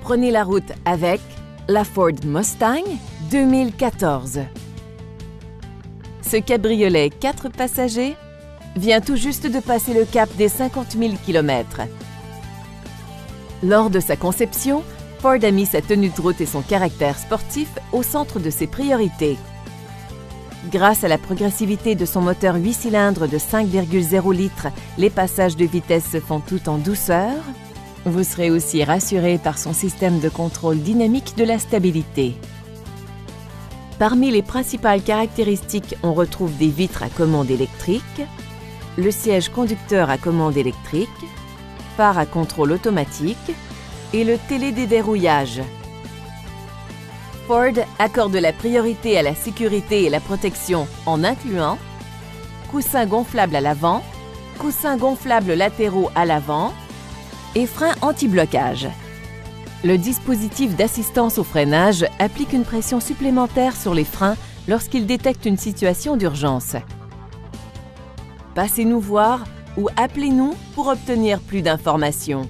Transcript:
prenez la route avec la Ford Mustang 2014. Ce cabriolet 4 passagers vient tout juste de passer le cap des 50 000 km. Lors de sa conception, Ford a mis sa tenue de route et son caractère sportif au centre de ses priorités. Grâce à la progressivité de son moteur 8 cylindres de 5,0 litres, les passages de vitesse se font tout en douceur. Vous serez aussi rassuré par son système de contrôle dynamique de la stabilité. Parmi les principales caractéristiques, on retrouve des vitres à commande électrique, le siège conducteur à commande électrique, phare à contrôle automatique et le télédéverrouillage. Ford accorde la priorité à la sécurité et la protection en incluant coussins gonflables à l'avant, coussins gonflables latéraux à l'avant et freins anti-blocage. Le dispositif d'assistance au freinage applique une pression supplémentaire sur les freins lorsqu'il détecte une situation d'urgence. Passez-nous voir ou appelez-nous pour obtenir plus d'informations.